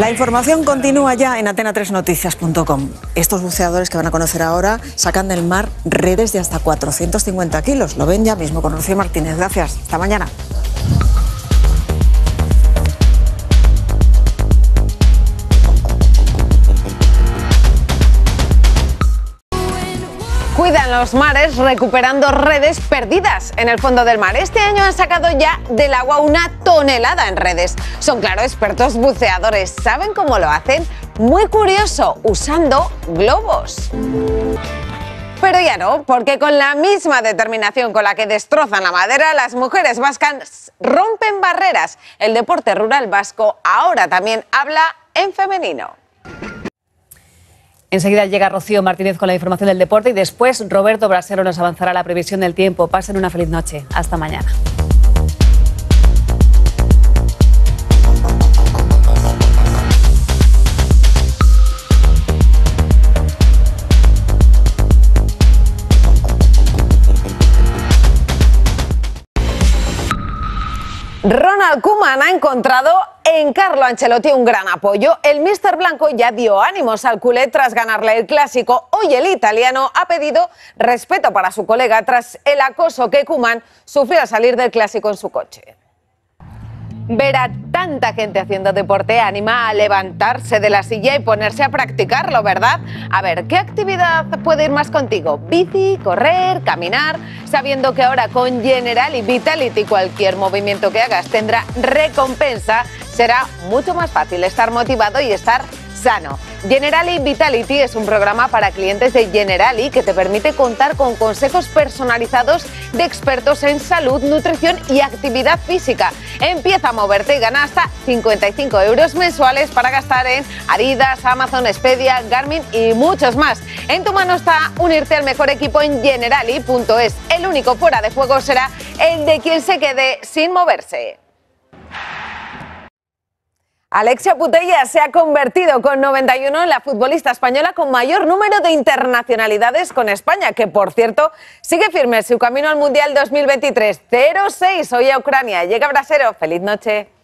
La información continúa ya en antena3noticias.com. Estos buceadores que van a conocer ahora sacan del mar redes de hasta 450 kilos. Lo ven ya mismo con Rocío Martínez. Gracias. Hasta mañana. Cuidan los mares recuperando redes perdidas en el fondo del mar. Este año han sacado ya del agua una tonelada en redes. Son, claro, expertos buceadores. ¿Saben cómo lo hacen? Muy curioso, usando globos. Pero ya no, porque con la misma determinación con la que destrozan la madera, las mujeres vascas rompen barreras. El deporte rural vasco ahora también habla en femenino. Enseguida llega Rocío Martínez con la información del deporte y después Roberto Brasero nos avanzará la previsión del tiempo. Pasen una feliz noche. Hasta mañana. Ronald Koeman ha encontrado en Carlo Ancelotti un gran apoyo. El Mister Blanco ya dio ánimos al culé tras ganarle el clásico. Hoy el italiano ha pedido respeto para su colega tras el acoso que Koeman sufrió al salir del clásico en su coche. Ver a tanta gente haciendo deporte anima a levantarse de la silla y ponerse a practicarlo, ¿verdad? A ver, ¿qué actividad puede ir más contigo? ¿Bici, correr, caminar? Sabiendo que ahora con General y Vitality cualquier movimiento que hagas tendrá recompensa, será mucho más fácil estar motivado y estar sano. Generali Vitality es un programa para clientes de Generali que te permite contar con consejos personalizados de expertos en salud, nutrición y actividad física. Empieza a moverte y gana hasta 55 euros mensuales para gastar en Adidas, Amazon, Expedia, Garmin y muchos más. En tu mano está unirte al mejor equipo en generali.es. El único fuera de juego será el de quien se quede sin moverse. Alexia Putella se ha convertido con 91 en la futbolista española con mayor número de internacionalidades con España, que por cierto sigue firme su camino al Mundial 2023. 0-6 hoy a Ucrania. Llega Brasero. Feliz noche.